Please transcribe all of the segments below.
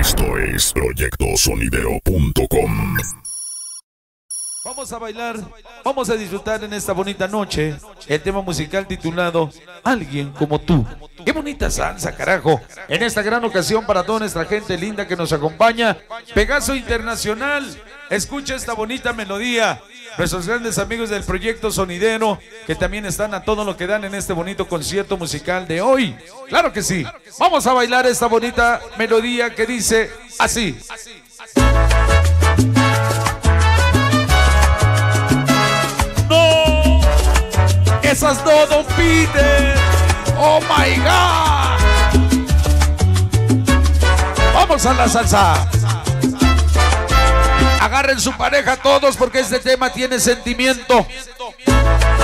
Esto es proyectosonidero.com. Vamos a bailar, vamos a disfrutar en esta bonita noche el tema musical titulado Alguien como tú. Qué bonita salsa, carajo. En esta gran ocasión para toda nuestra gente linda que nos acompaña, Pegaso Internacional. Escucha esta bonita melodía. Nuestros grandes amigos del proyecto Sonidero, que también están a todo lo que dan en este bonito concierto musical de hoy. Claro que sí. Vamos a bailar esta bonita melodía que dice así. No, esas no, Don Peter. Oh my God. Vamos a la salsa. Agarren su pareja todos porque este tema tiene sentimiento.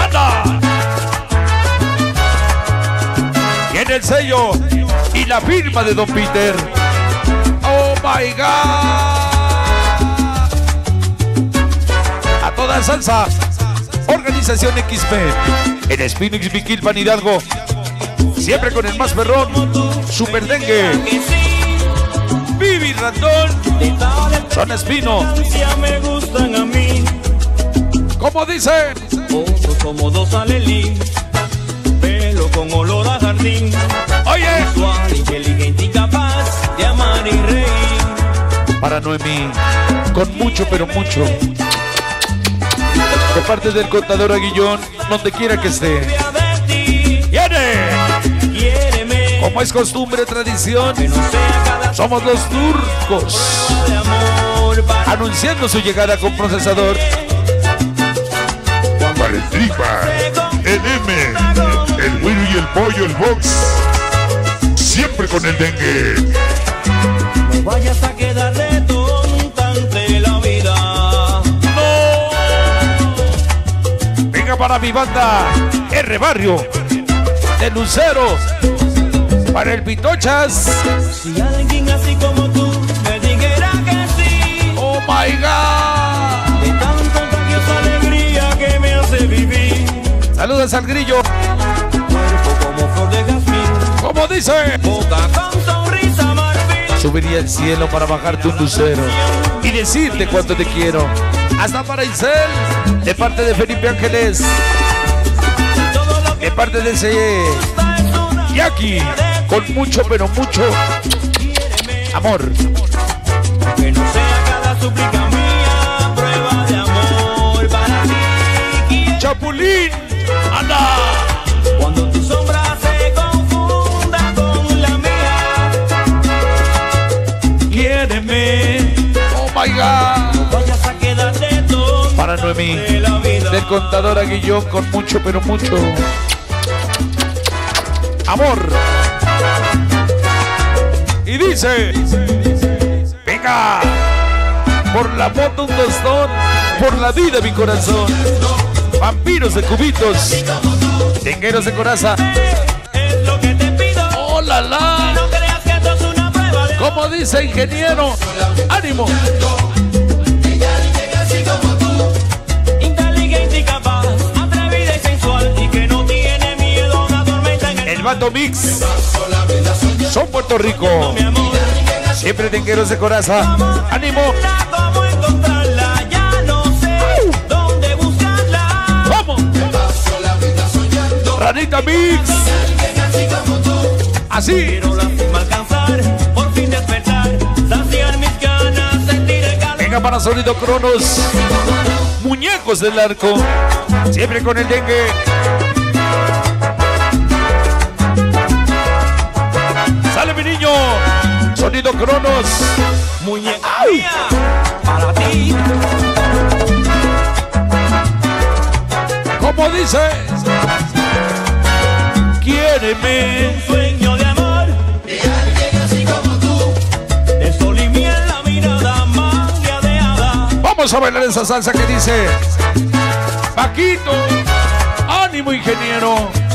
¡Anda! Tiene el sello y la firma de Don Peter. Oh my God. A toda salsa. Organización XP. En Spinix Viquilpan Hidalgo. Siempre con el más perrón. Super Dengue. Vivi Ratón. Son Espino. Como dice. ojos como dos alelí, pelo con olor a jardín, Oye. inteligente y capaz de amar y reír. Para Noemí. Con mucho, pero mucho. De parte del contador Aguillón. Donde quiera que esté. ¡Viene! Como es costumbre, tradición. Somos los turcos. Anunciando su llegada con procesador. Para el tripa, el M, el Willy y el pollo, el box. Siempre con el dengue. no vayas a quedar de Para mi banda R Barrio de Lucero. Para el Pitochas. Si alguien así como tú me dijera que sí, Oh my God. de tan contagiosa alegría que me hace vivir, Saludos al grillo. cuerpo como flor de jazmín. Como dice. Boca con sonrisa marfil. Subiría al cielo para bajarte un lucero y decirte cuánto te quiero. Hasta para Isel, de parte de Felipe Ángeles, de parte de ese una Jackie, con mucho, pero mucho amor. Vida. del contador Aguillón, con mucho, pero mucho amor. Y dice, venga, por la moto un tostón, por la vida mi corazón. Vampiros de cubitos, tengueros de coraza. Es lo que te pido. ¡Oh, la, la! Como dice ingeniero, ánimo. Mix. Son Puerto Rico. Siempre tengueros de coraza. Ánimo. Vamos. Ranita mix. Así. Quiero. Venga para Sonido Cronos. Muñecos del arco. Siempre con el dengue. Sonido Cronos. Muñeca mía, para ti. Como dice. Quiéreme. Sueño de amor. De sol y miel, la mirada magia de hada. Vamos a bailar esa salsa que dice. Paquito. Ánimo, ingeniero.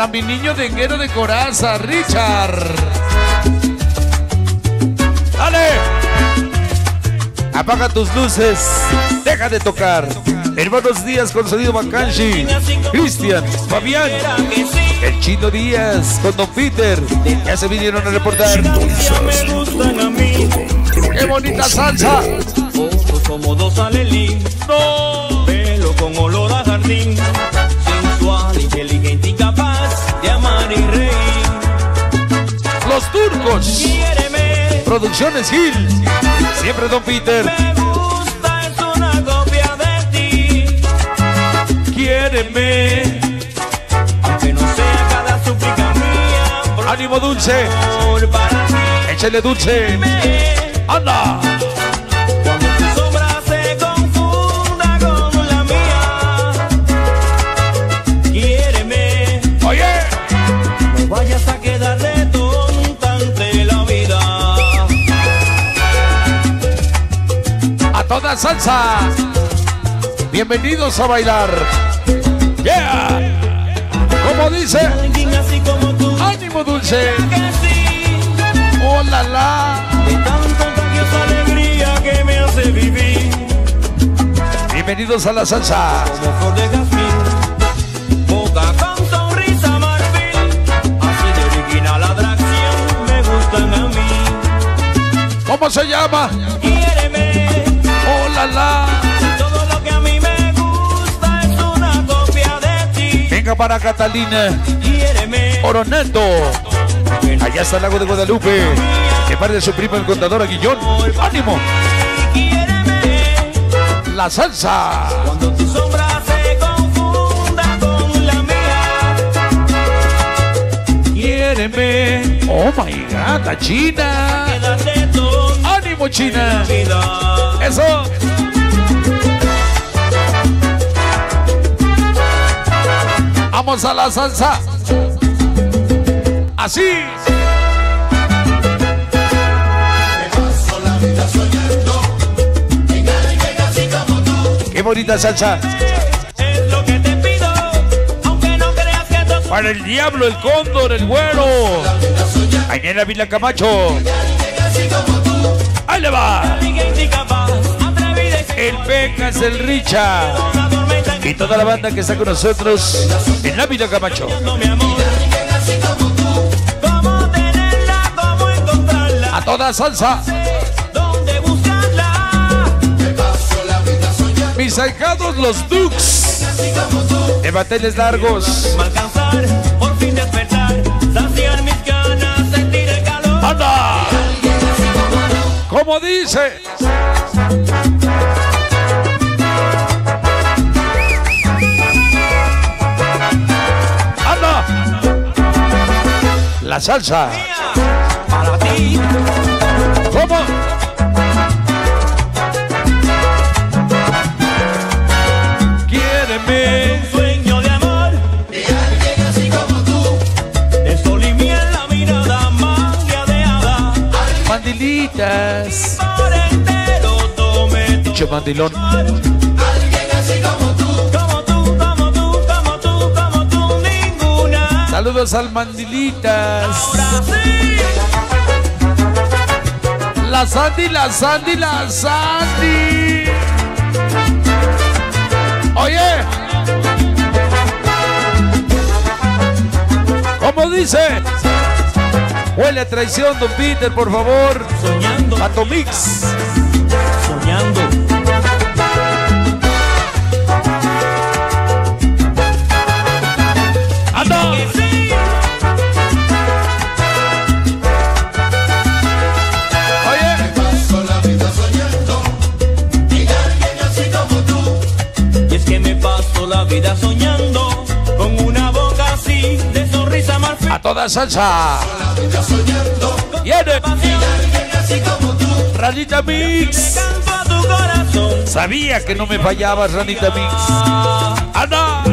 Para mi niño denguero de coraza, Richard. Dale. Apaga tus luces. Deja de tocar. Hermanos Díaz con sonido Bacanchi. Cristian, Fabián, El Chino Díaz con Don Peter. Ya se vinieron a reportar. ¡Qué bonita salsa! Ojos como dos alelí. ¡No! Pelo con olor a jardín. Sensual, inteligente y capaz amar y reír. Los turcos. Quiéreme. Producciones Gil. Siempre Don Peter. Me gusta, es una copia de ti. Quiéreme. Aunque no sea cada súplica mía. Ánimo dulce. para ti. Échale dulce. ¡Anda! A toda salsa. Bienvenidos a bailar. Yeah. Como dice. Ánimo dulce. Oh la la. De tan contagiosa alegría que me hace vivir. Bienvenidos a la salsa. ¿Cómo se llama? La. Todo lo que a mí me gusta es una copia de ti. Venga para Catalina. Oroneto. Allá está el lago de Guadalupe. Que parte de su primo el contador Aguillón. ¡Ánimo! Quiéreme. La salsa. Cuando tu sombra se confunda con la mía. Quiéreme. Oh my god, China. Quédate tonta ¡Ánimo, China! vida. Eso. Vamos a la salsa. Así. Qué bonita salsa. Para el diablo, el cóndor, el güero. La Vila Camacho. Le va. El Pecas, el Richa. Y toda la banda que está con nosotros en la Vila Camacho. A toda salsa. Mis ahijados, los Dukes. De bateles largos. alcanzar, Como dice. ¡Anda! La salsa. Para ti, Saludos al mandilitas. La Sandy, la Sandy, la Sandy. Oye. ¿Cómo dice? Huele a traición, don Peter, por favor. soñando, marfil. A toda salsa. Viene. Ranita Mix. Sabía que no me fallabas, Ranita Mix. ¡Anda!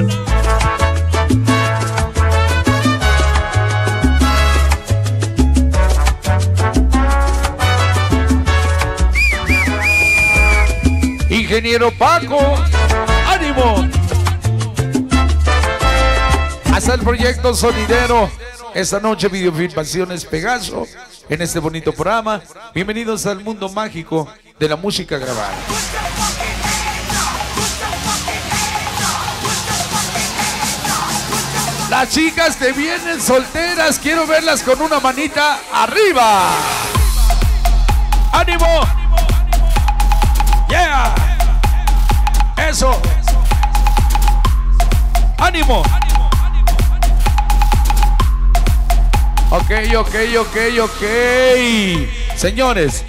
Ingeniero Paco, ánimo. Hasta el proyecto sonidero. Esta noche videofilmaciones Pegaso en este bonito programa. Bienvenidos al mundo mágico de la música grabada. Las chicas que vienen solteras, quiero verlas con una manita arriba. ¡Ánimo! ¡Yeah! Eso. ¡Ánimo! Ok, ok, ok, ok. Señores,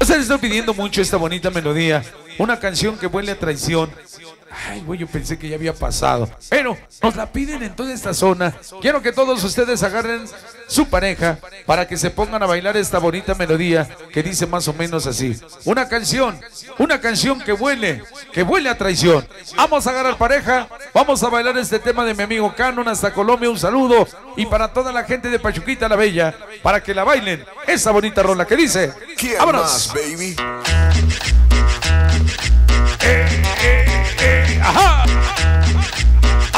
se les estoy pidiendo mucho esta bonita melodía. Una canción que huele a traición. Ay, güey, yo pensé que ya había pasado. Pero nos la piden en toda esta zona. Quiero que todos ustedes agarren su pareja para que se pongan a bailar esta bonita melodía que dice más o menos así. Una canción, una canción que huele, que huele a traición. Vamos a agarrar pareja, vamos a bailar este tema de mi amigo Canon hasta Colombia. Un saludo y para toda la gente de Pachuquita la Bella, para que la bailen esa bonita rola que dice. ¿Quién ¡Vámonos! más, baby?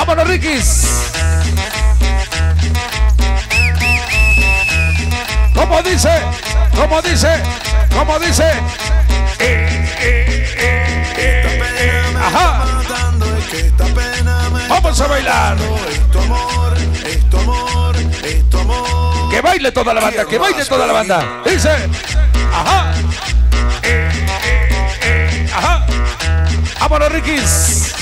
¡Vámonos, Rikis! ¿Cómo dice? ¿Cómo dice? ¿Cómo dice? Eh, eh, eh, Ajá. Vamos a bailar. Que baile toda la banda, que baile toda la banda. Dice. Ajá. Ajá. Vámonos, Rikis.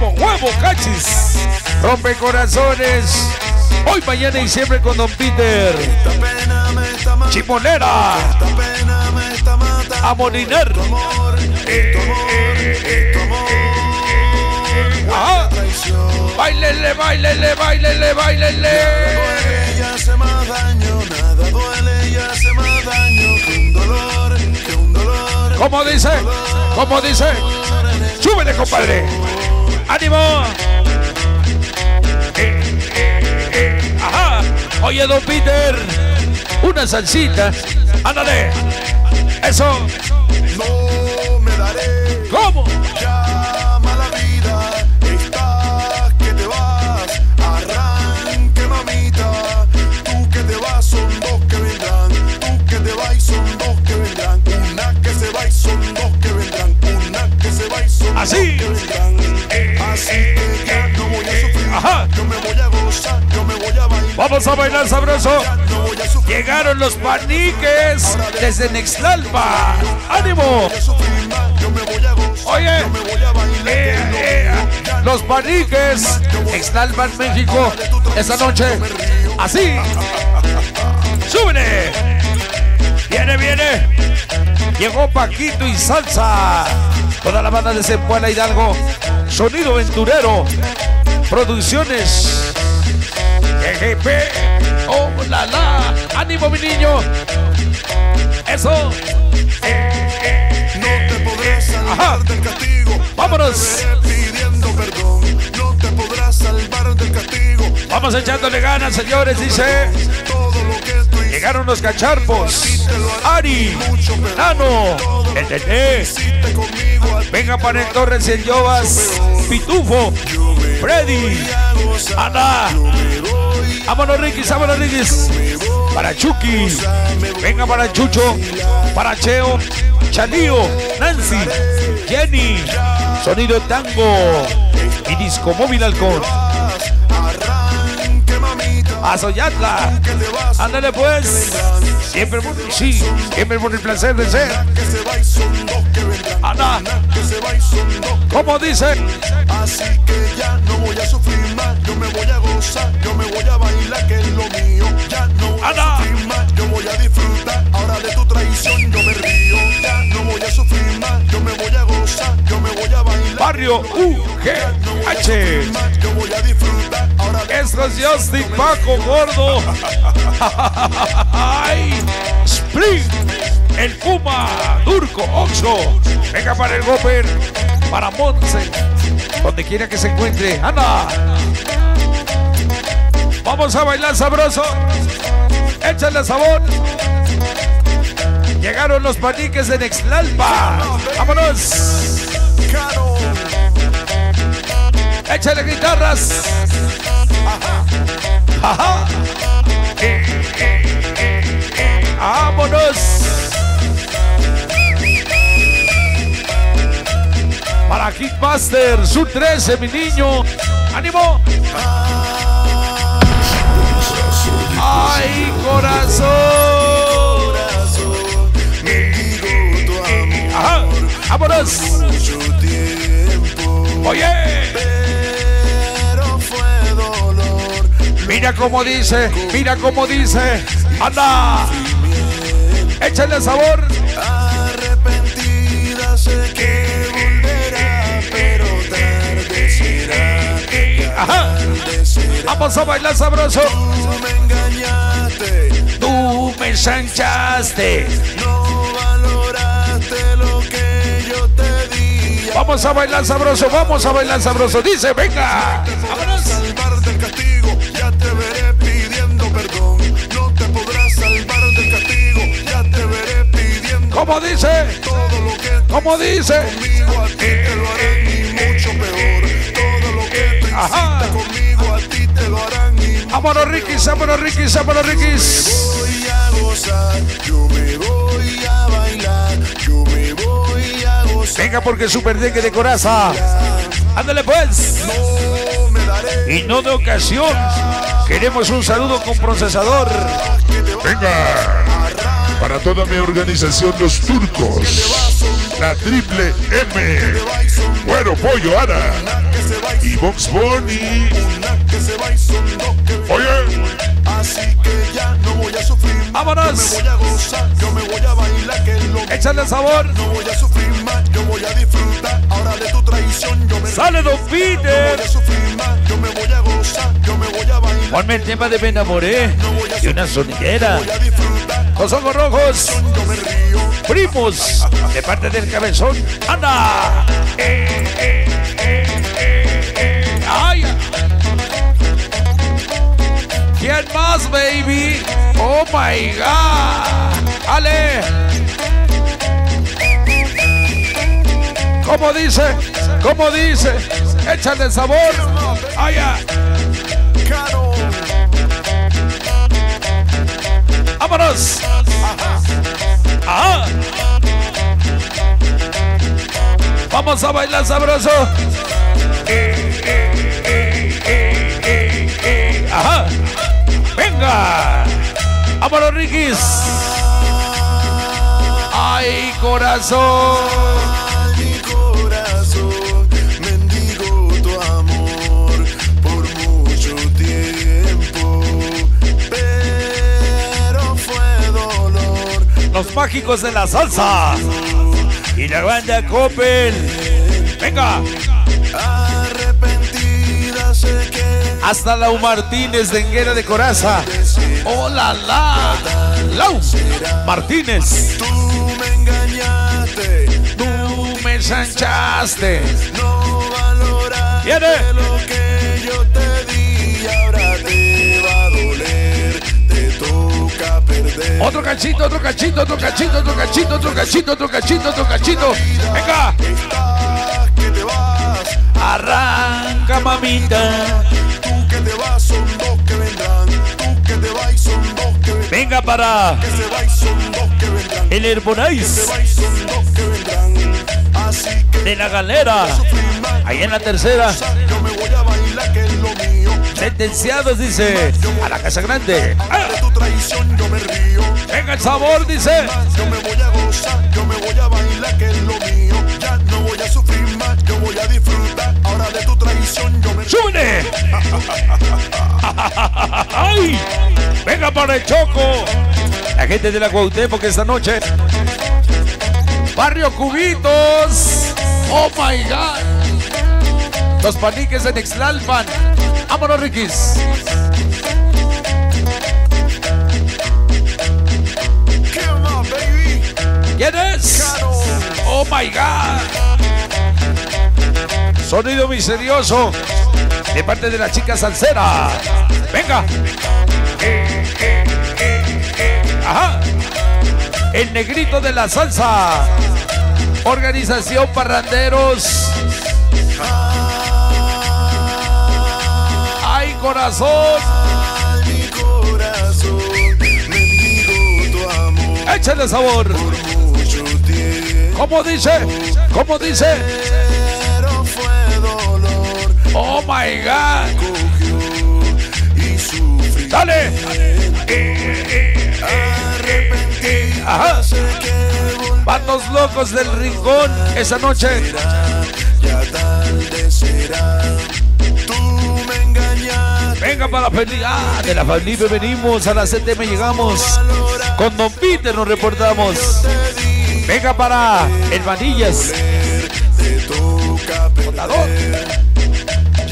Huevo, cachis. Rompe corazones. Hoy, mañana y siempre con Don Peter. Chimonera. A Molinar. Es tu amor. Ajá. Traición. Bailele, bailele, bailele, bailele. duele y hace más daño, nada duele y hace más daño que un dolor, que un dolor. ¿Cómo dice? ¿Cómo dice? Súbele, compadre. ¡Ánimo! Eh, eh, eh, Ajá. Oye, don Peter. Una salsita. Ándale. Eso. No me daré. ¿Cómo? Llama la vida, estás que te vas, arranque mamita, tú que te vas son dos que vendrán, tú que te vas y son dos que vendrán, una que se va y son dos Así. Ajá. yo me voy a gozar, yo me voy a bailar, Vamos a bailar sabroso. Llegaron los paniques desde Nexlalpa. ¡Ánimo! Oye. los paniques Exlalpa en México esta noche. Así. ¡Súbele! Viene, viene. Llegó Paquito y Salsa. Toda la banda de Zempuela Hidalgo. Sonido Venturero. Producciones. GGP. Oh, la, la. Ánimo, mi niño. Eso. No te podrás salvar Ajá. del castigo. Vámonos. Ya te veré pidiendo perdón. Vamos echándole ganas, señores. Dice. Llegaron los cacharpos. Ari, Nano, el ti Venga para el Torres el Yovas. Pitufo, Freddy. Ana. Vámonos, Riquis, vámonos, Riquis. Para Chucky. Venga para Chucho. Para Cheo. Chalío. Nancy. Jenny. Sonido tango. Y disco móvil mamita. A Soyatla. Ándale pues. Siempre por, sí, siempre por el placer de ser. Dos Como dice. Así que ya no voy a sufrir más, yo me voy a gozar, yo me voy a bailar, que es lo mío. Ya no voy a sufrir más, yo voy a disfrutar. Ahora de tu traición yo me río. Voy a sufrir más, yo me voy a gozar, yo me voy a bailar. Barrio UGH. yo voy a disfrutar. Ahora es Justin Paco Gordo. Ay, Spring, el Puma, Turco, Oxo. Venga para el Gopper, para Monse, donde quiera que se encuentre. Anda. Vamos a bailar sabroso. Échale sabor. Llegaron los paniques de Nexlalpa. Vámonos. Échale guitarras. Ajá. Eh, eh, eh. Vámonos. Para Hitmaster, Sur 13, mi niño. ¡Ánimo! ¡Ay! Corazón, ¡Vámonos! tiempo. ¡Oye! Pero fue dolor. Mira cómo dice, mira cómo dice. ¡Anda! Échale sabor. Arrepentida sé que volverá, pero tarde será. Ajá. Será. Vamos a bailar sabroso. Tú me engañaste, Tú me ensanchaste. no Vamos a bailar sabroso, vamos a bailar sabroso. Dice, venga. podrás salvar del castigo, ya te veré pidiendo perdón. No te podrás salvar del castigo, ya te veré pidiendo ¿Cómo dice? todo lo que tú ¿Cómo dice? conmigo a ti te lo harán y mucho peor. Todo lo que conmigo a ti te lo harán y mucho Vámonos, Ricky, vámonos, Ricky, vámonos, Ricky. voy a gozar, yo me Venga, porque Super Dengue de coraza. Ándale, pues. Y no de ocasión. Queremos un saludo con procesador. Venga. Para toda mi organización, los turcos. La triple M. Güero Pollo va y Box Bunny. Oye. Así que ya voy a sufrir más. Vámonos. Yo me voy a gozar, yo me voy a bailar, que es lo Échale sabor. no voy a sufrir más. Yo voy a disfrutar ahora de tu traición. Yo me Sale Don no voy Peter. a sufrir más. Yo me voy a gozar, yo me voy a bailar. Ponme el tema de Me enamoré. Y una sonidera. Voy a disfrutar, Los ojos rojos. yo me río. Primos. De parte del cabezón. ¡Anda! Eh, eh, eh, eh, eh. ¿Quién más, baby? ¡Oh, my God! ¡Ale! ¿Cómo dice? ¿Cómo dice? Échale sabor. ¡Ay, ah! ¡Vámonos! ¡Ajá! Vamos a bailar sabroso. Eh, eh, eh. ¡Ajá! ¡Venga! ¡Vámonos, Rikis! ¡Ay, corazón! mi corazón, mendigo tu amor por mucho tiempo. Pero fue dolor. Los mágicos de la salsa. Y la banda Coppel. ¡Venga! Hasta Lau Martínez de Enguera de Coraza. ¡Hola, la! ¡Lau! Martínez. tú me engañaste, Tú me ensanchaste. no valoraste lo que yo te di. Ahora te va a doler, te toca perder. Otro cachito, otro cachito, otro cachito, otro cachito, otro cachito, otro cachito, otro cachito. Venga. Arranca, mamita. Tú que te vas son dos que vendrán, tú que te vas y son dos que vendrán, Venga para que se va y son dos que vendrán, el que se Herbonais va y son dos que vendrán. Así que de la galera. Ahí en la tercera. yo me voy a Sentenciados, dice. A la Casa Grande. Ah, De tu traición yo me río. Venga el sabor, dice. Yo me voy a gozar, yo me voy a bailar que es lo mío. Ya no voy a sufrir más, yo voy a disfrutar. Ahora de tu traición yo me río. ¡Súbele! ¡Ay! ¡Venga para el Choco! La gente de la Cuauhtémoc que esta noche. Barrio Cubitos. ¡Oh, my God! Los paniques de Nexlalpan. ¡Vámonos, baby. ¿Quién es? ¡Oh, my God! Sonido misterioso de parte de la chica salsera. ¡Venga! ¡Ajá! El negrito de la salsa. Organización Parranderos. Corazón! Mi corazón, mendigo tu amor ¡Échale sabor! mucho tiempo. ¿Cómo dice? ¿Cómo dice? Pero Oh my God. y sufrí. Dale. Eh, eh, Arrepentí, Ajá. sé que volverá, Patos locos del rincón esa noche. ya tarde será. Venga para la Felipe. Ah, de la Felipe venimos. A la CTM llegamos. Con Don Peter nos reportamos. Venga para el Vanillas. perder.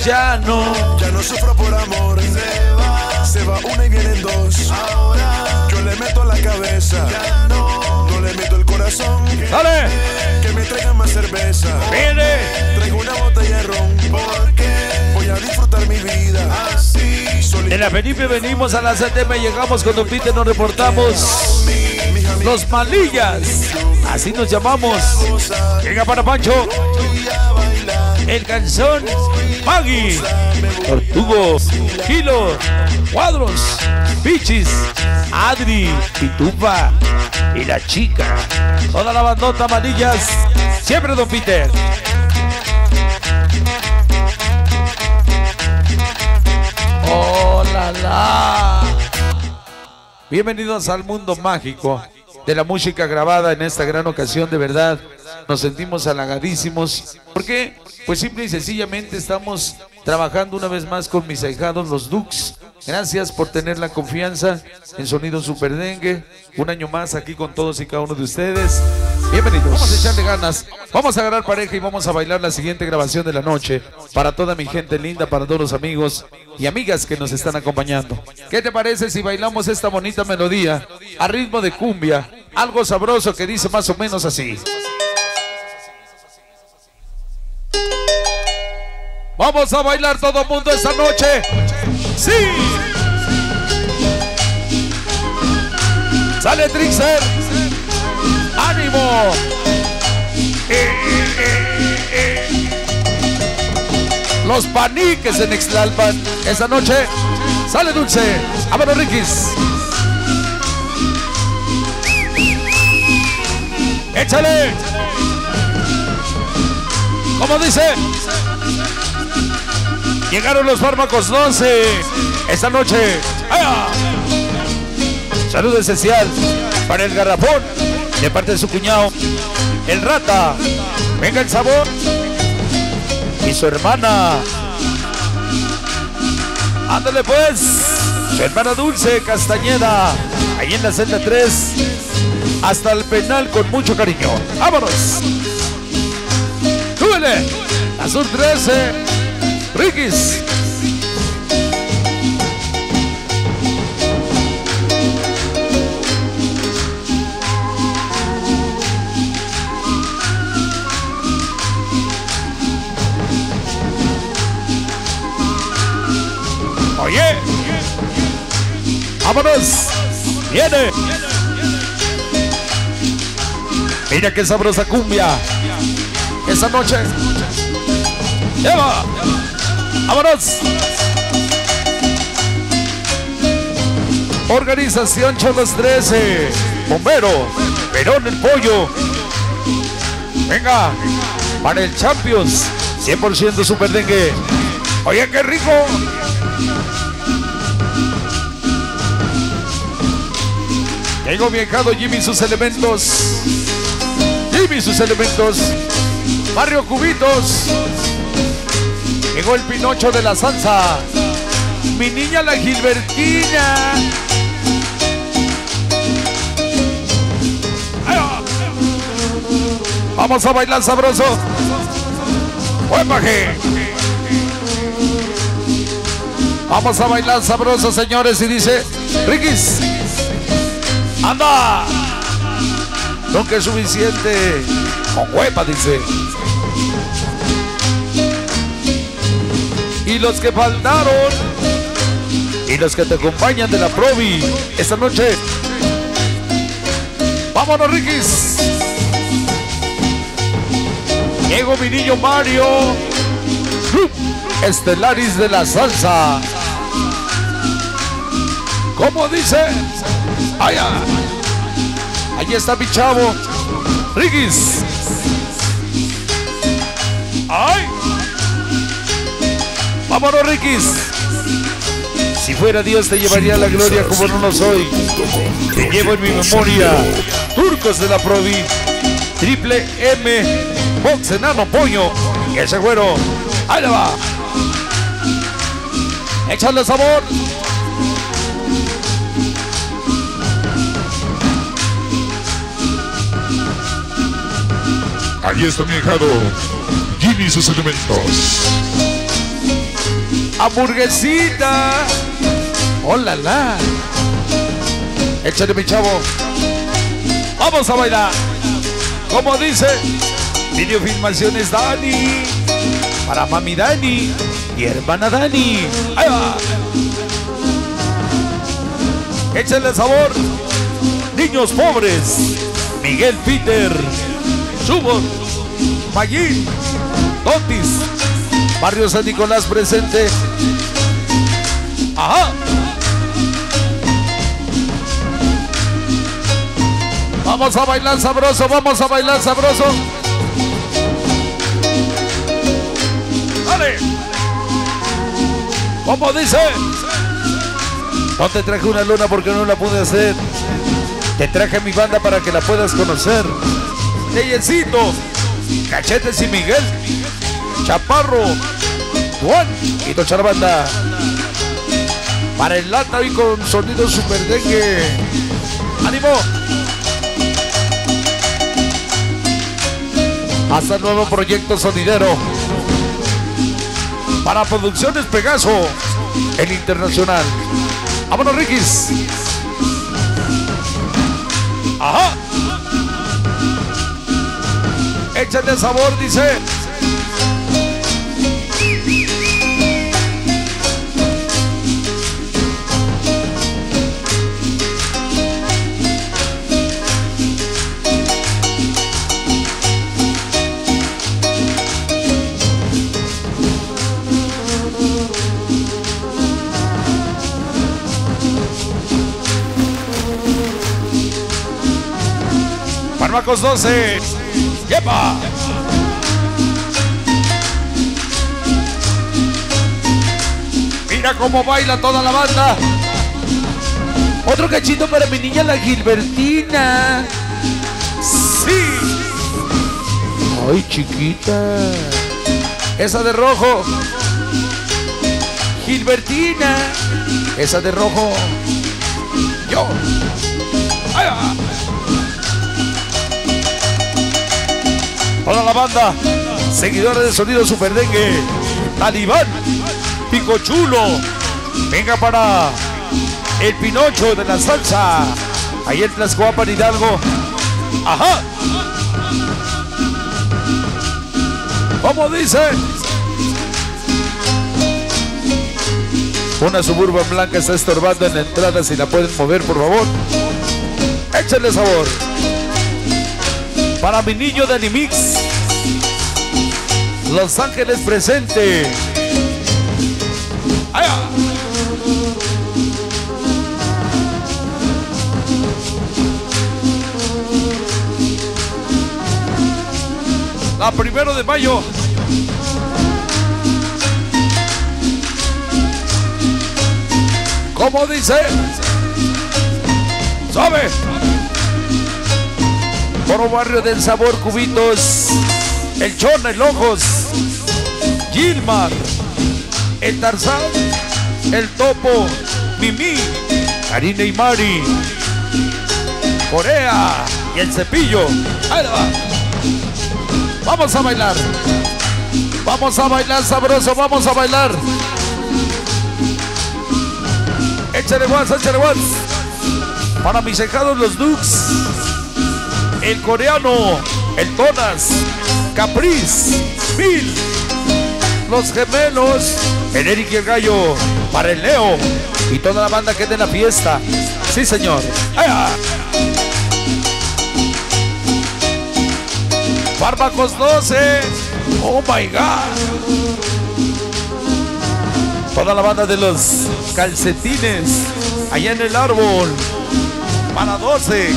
Ya no. Ya no sufro por amor, se va, se va una y vienen dos. Ahora yo le meto la cabeza, ya no, no le meto el corazón. Dale. Que me traigan más cerveza. Viene. Traigo una botella de ron porque a disfrutar mi vida así. De la Felipe venimos a la CTM. Llegamos con Don Peter. Nos reportamos. Los Malillas. Así nos llamamos. Venga para Pancho. El canzón. Maggie. Tortugo. Kilo. Cuadros. Pichis. Adri. Pitufa. Y la chica. Toda la bandota Malillas. Siempre Don Peter. Bienvenidos al mundo mágico de la música grabada en esta gran ocasión, de verdad. Nos sentimos halagadísimos. ¿Por qué? Pues simple y sencillamente estamos trabajando una vez más con mis ahijados, los Dux. Gracias por tener la confianza en Sonido Super Dengue. Un año más aquí con todos y cada uno de ustedes. Bienvenidos. Vamos a echarle ganas. Vamos a agarrar pareja y vamos a bailar la siguiente grabación de la noche. Para toda mi gente linda, para todos los amigos y amigas que nos están acompañando. ¿Qué te parece si bailamos esta bonita melodía a ritmo de cumbia? Algo sabroso que dice más o menos así. Vamos a bailar todo el mundo esta noche. ¡Sí! Sale Trixer. Los paniques en Exlalpan. Esta noche sale Dulce. Vámonos, Riquis. Échale. ¿Cómo dice? Llegaron los fármacos 12 esta noche. ¡Aya! Saludo especial para el garrafón de parte de su cuñado, el rata. Venga el sabor. Y su hermana. Ándale pues. Su hermana Dulce Castañeda. Ahí en la celda 3. Hasta el penal con mucho cariño. ¡Vámonos! ¡Súbele! Azul 13. Riquis. Oye. Vámonos. Viene. Mira qué sabrosa cumbia. Esa noche. Lleva. Vámonos. Organización Cholos 13. Bombero. Perón el pollo. Venga. Para el Champions. 100% Super Dengue. Oye, qué rico. Tengo viajado Jimmy sus elementos. Jimmy sus elementos. Barrio Cubitos. Llegó el Pinocho de la salsa. Mi niña la Gilbertina. Vamos a bailar sabroso. Buen baje. Vamos a bailar sabroso, señores. Y dice, Riquis, anda. Nunca es suficiente. Con huepa, dice. Y los que faltaron. Y los que te acompañan de la Provi esta noche. Vámonos, Riquis. Diego mi niño Mario. Estelaris de la salsa. ¿Cómo dice? Allá. Allí está mi chavo. ¡Ay! Vámonos, Rikis. Si fuera Dios te llevaría la gloria como no lo soy. Te llevo en mi memoria. Turcos de la Provi. Triple M. Box enano. Y ese güero. Ahí le va. Échale sabor. Ahí está mi hijado. Jimmy y sus elementos. Hamburguesita. Hola, la. Échale, mi chavo. Vamos a bailar. Como dice, videofilmaciones Dani. Para mami Dani y hermana Dani. Ahí va. Échale sabor. Niños pobres. Miguel Peter. Chubos. Mayín. Totis. Barrio San Nicolás presente. Ajá. Vamos a bailar sabroso, vamos a bailar sabroso. Dale. ¿Cómo dice? No te traje una luna porque no la pude hacer. Te traje mi banda para que la puedas conocer. Leyecito, Cachetes y Miguel, Chaparro, Juan y tocha la banda. Para el lata y con sonido super dengue. ¡Ánimo! Hasta el nuevo proyecto sonidero. Para Producciones Pegaso, el internacional. ¡Vámonos, Rikis! ¡Ajá! Échale sabor, dice. Fármacos 12. ¡Yepa! Mira cómo baila toda la banda. Otro cachito para mi niña la Gilbertina. Sí. Ay, chiquita. Esa de rojo. Gilbertina. Esa de rojo. Yo. Toda la banda, seguidores de Sonido Super Dengue, Talibán, Pico Chulo, venga para el Pinocho de la salsa, ahí en Tlaxcoapan Hidalgo, ajá. ¿Cómo dice? Una suburban blanca está estorbando en la entrada, si la pueden mover, por favor. Échenle sabor. Para mi niño de Animix. Los Ángeles presente. La primero de mayo. ¿Cómo dice? ¿Sabe? Poro Barrio del Sabor, Cubitos, El Chona, El Ojos, Gilmar, El Tarzán, El Topo, Mimi, Karina y Mari, Corea y El Cepillo. Ahí va. Vamos a bailar. Vamos a bailar sabroso, vamos a bailar. Échale guas, échale guas. Para mis cejados los Dukes el coreano, el Tonas, Capriz, Mil, los gemelos, el Eric y el Gallo, para el Leo y toda la banda que es de la fiesta. Sí, señor. ¡Aya! Fármacos 12. Oh my God. Toda la banda de los calcetines allá en el árbol. Para 12.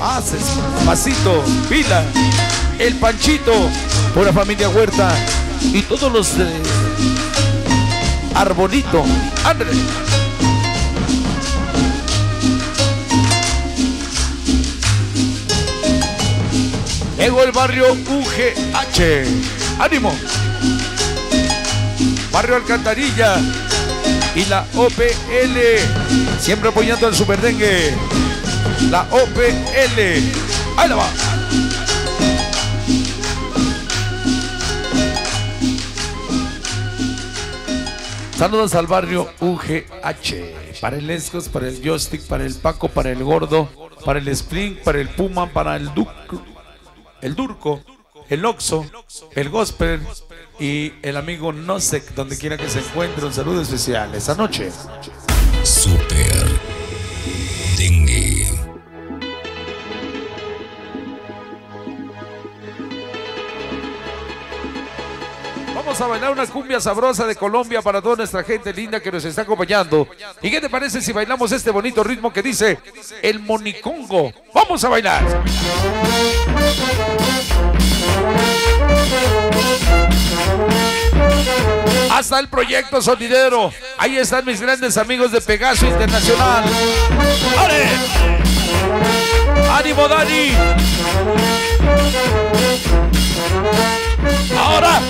Haces, Pasito, Pila, El Panchito, Pura Familia Huerta y todos los de Arbolito. Ándale. Llegó el barrio UGH. ¡Ánimo! Barrio Alcantarilla y la OPL. Siempre apoyando al Superdengue. La OPL. Ahí la va. Saludos al barrio UGH. Para el Escos, para el Joystick, para el Paco, para el Gordo, para el Spring, para el Puma, para el Duco, el Durco, el Oxo, el Gospel y el amigo Nosek, donde quiera que se encuentre. Un saludo especial esta noche. Super Vamos a bailar una cumbia sabrosa de Colombia para toda nuestra gente linda que nos está acompañando. ¿Y qué te parece si bailamos este bonito ritmo que dice el monicongo? Vamos a bailar. Hasta el proyecto sonidero. Ahí están mis grandes amigos de Pegaso Internacional. ¡Ale! ¡Ánimo, Dani! Ahora.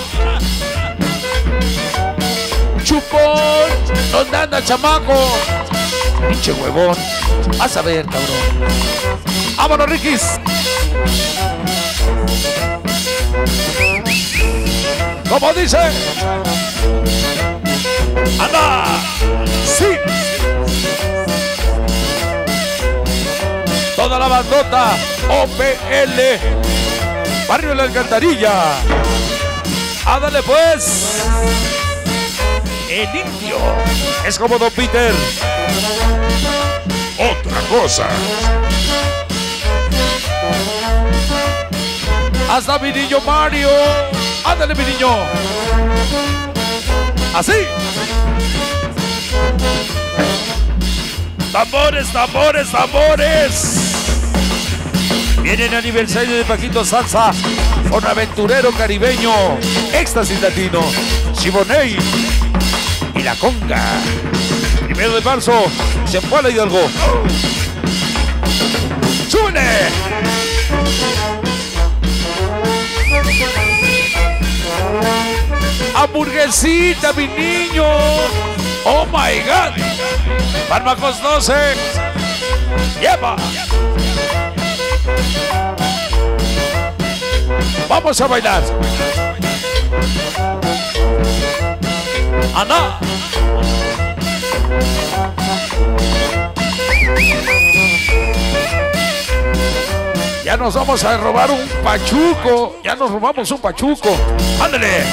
Chupón. ¿Dónde anda, chamaco? Pinche huevón. A ver, cabrón. ¡Vámonos, Rikis! Como dice. ¡Anda! ¡Sí! Toda la bandota OPL Barrio La Alcantarilla. Ándale pues. El indio es como Don Peter. Otra cosa. Hasta mi niño Mario. Ándale mi niño. Así. Tambores, tambores, tambores. Viene el aniversario de Paquito Salsa con aventurero caribeño, éxtasis latino, Siboney la conga. Primero de marzo, se fue a la Hidalgo. ¡Súbele! Hamburguesita, mi niño. Oh my God. Fármacos 12. Lleva. Vamos a bailar. Ana. Ya nos vamos a robar un pachuco. Ya nos robamos un pachuco. Ándale.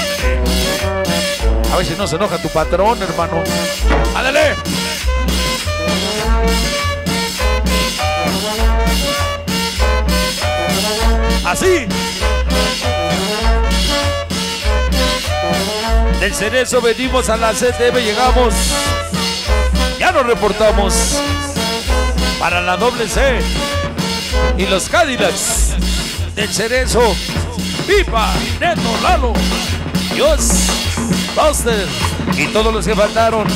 A ver si no se enoja tu patrón, hermano. Ándale. Así. Del cerezo venimos a la CTV, llegamos. Ya nos reportamos. Para la doble C. Y los Cadillacs. Del cerezo. Pipa, Neto, Lalo. Dios. Buster. Y todos los que faltaron.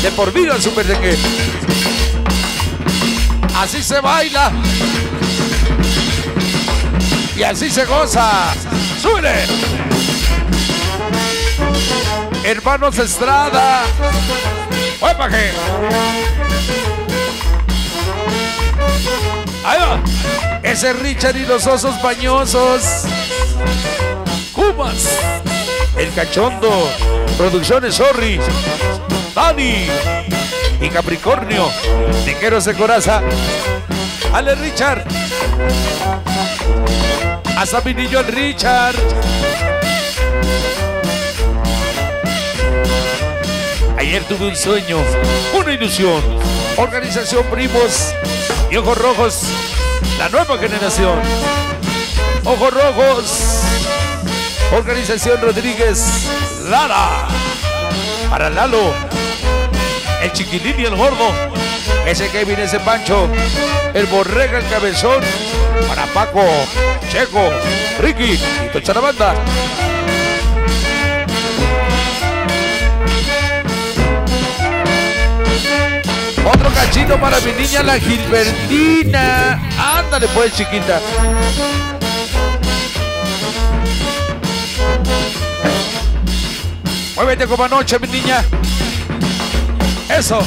De por vida al Super Dengue. Así se baila. Y así se goza. ¡Súbele! Hermanos Estrada. ¡Huepaje! Ahí va. Ese Richard y los osos bañosos. Cumas. El cachondo. Producciones Sorry. Dani. Y Capricornio. Tiqueros de coraza. Ale Richard. Hasta mi niño el Richard. Tuve un sueño, una ilusión. Organización Primos y Ojos Rojos, la nueva generación. Ojos Rojos, Organización Rodríguez Lara. Para Lalo, el chiquilín y el gordo. Ese Kevin, ese Pancho, el Borrega, el Cabezón. Para Paco, Checo, Ricky y toda. Cachito para mi niña la Gilbertina. Ándale pues, chiquita. Muévete como anoche, mi niña. Eso.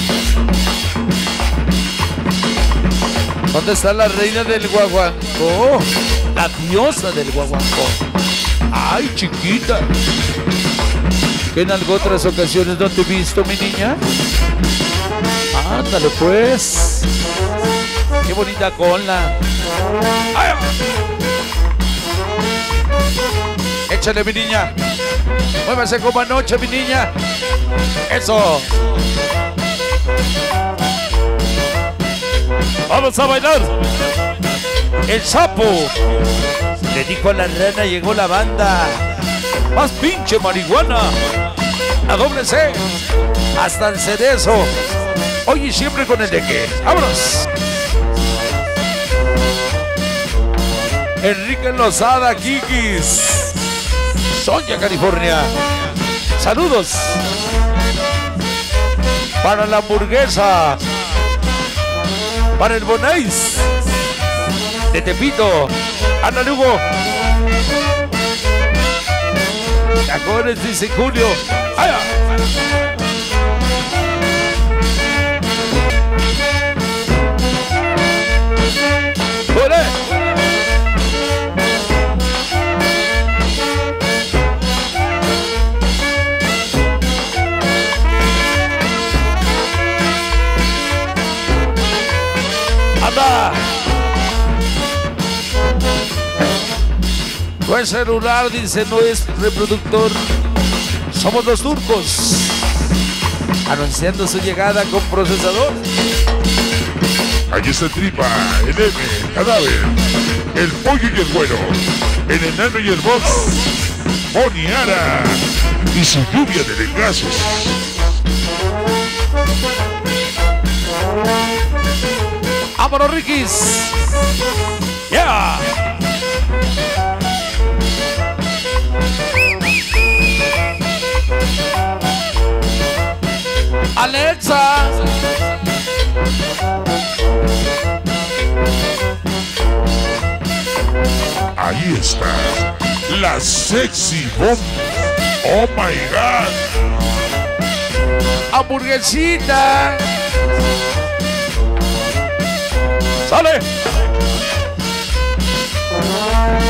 ¿Dónde está la reina del guaguancó? La diosa del guaguancó. Ay, chiquita. En algo otras ocasiones no te he visto, mi niña. Ándale, pues. Qué bonita cola. Ay. Échale, mi niña. Muévase como anoche, mi niña. Eso. Vamos a bailar. El sapo. Le dijo a la rana, llegó la banda. Más pinche marihuana. A doble C. Hasta el cerezo. Hoy y siempre con el de que. ¡Vámonos! Enrique Lozada, Kikis. Sonia, California. Saludos. Para la hamburguesa. Para el Bonais. De Tepito. Ana Lugo. Tacones, dice Julio. ¡Ay! No es celular, dice, no es reproductor. Somos los turcos. Anunciando su llegada con procesador. Allí está Tripa, el M, cadáver, el pollo y el güero, el enano y el box, Boniara y su lluvia de desgracias. ¡Vámonos, Rikis! ¡Yeah! ¡Alexa! Ahí está, la sexy bomb. Oh my god. ¡Hamburguesita! ¡Sale!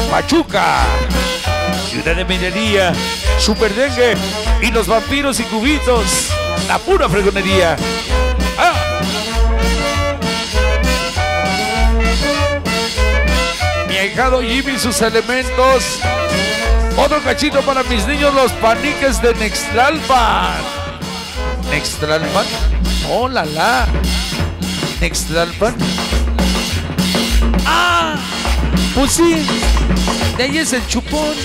Pachuca, Ciudad de Minería, Super Dengue y los vampiros y cubitos. La pura fregonería. ¡Ah! Mi ahijado Jimmy y sus elementos. Otro cachito para mis niños, los paniques de Nextlalpan. Nextlalpan. Oh, la la. Nextlalpan. ¡Ah! Pues sí. De ahí es el chupón.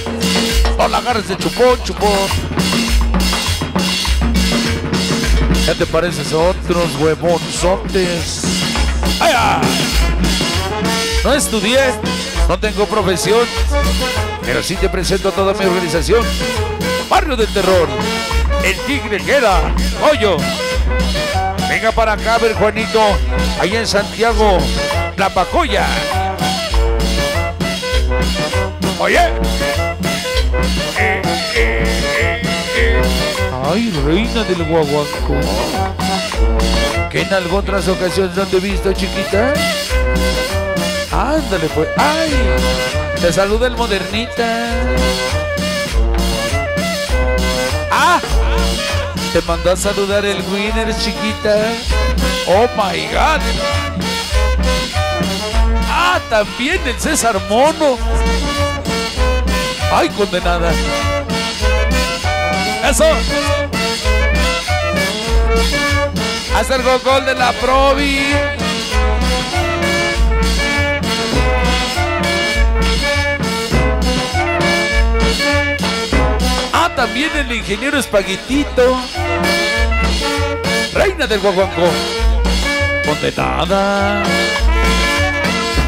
No la agarres de chupón, chupón. ¿Qué te pareces a otros huevonzotes? ¡Ay, ah! No estudié, no tengo profesión, pero sí te presento a toda mi organización. Barrio del Terror, el Tigre queda, Hoyo. Venga para acá, a ver Juanito, ahí en Santiago, La Pacoya. Oye. Ay, reina del guaguancó. ¿Qué en algunas otras ocasiones no te he visto, chiquita? Ándale, pues. ¡Ay! Te saluda el modernita. ¡Ah! Te mandó a saludar el winner, chiquita. ¡Oh, my God! ¡Ah! También el César Mono. ¡Ay, condenada! ¡Eso! Hacer gol de la Provi. Ah, también el ingeniero Espaguetito. Reina del Guaguancó. Condenada.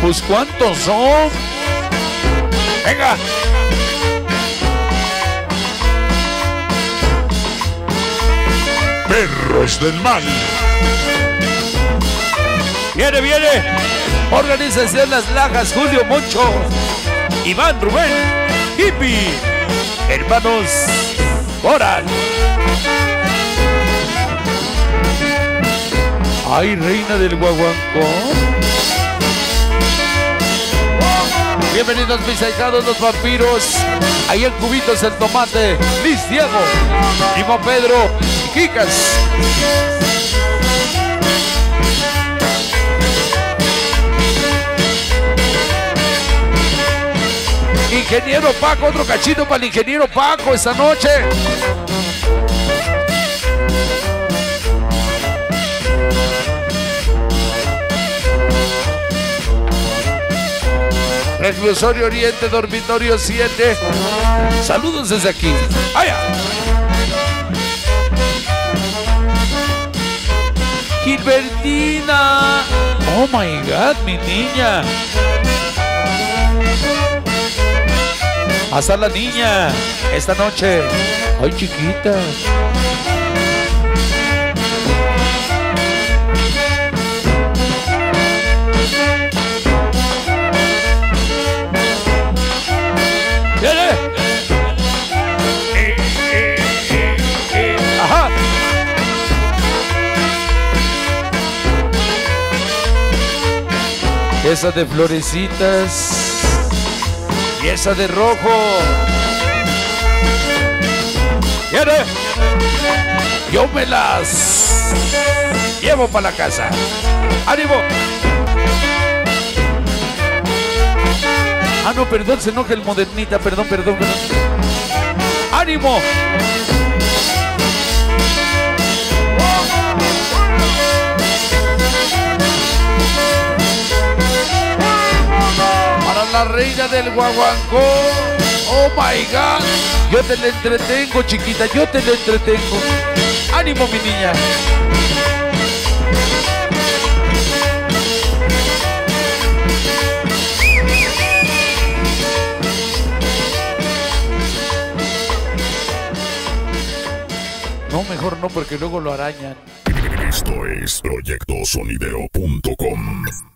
Pues cuántos son. Venga. Perros del mal. Viene, viene. Organización Las Lajas, Julio Moncho. Iván Rubén. Hippie. Hermanos. Oral. Ay, reina del guaguancó. Bienvenidos mis ahijados los vampiros. Ahí en Cubitos el tomate. Liz Diego. Primo Pedro. y Ingeniero Paco, otro cachito para el ingeniero Paco esta noche. Reclusorio Oriente, dormitorio 7. Saludos desde aquí. ¡Allá! Gilbertina. Oh my God, mi niña. Hasta la niña esta noche. Ay, chiquita. Esa de florecitas. Esa de rojo. ¡Viene! Yo me las llevo para la casa. ¡Ánimo! Ah, no, perdón, se enoja el modernita, perdón, perdón, perdón. ¡Ánimo! La reina del guaguancó. Oh my God. Yo te la entretengo, chiquita, yo te la entretengo. ¡Ánimo, mi niña! No, mejor no, porque luego lo arañan. Esto es proyectosonideo.com.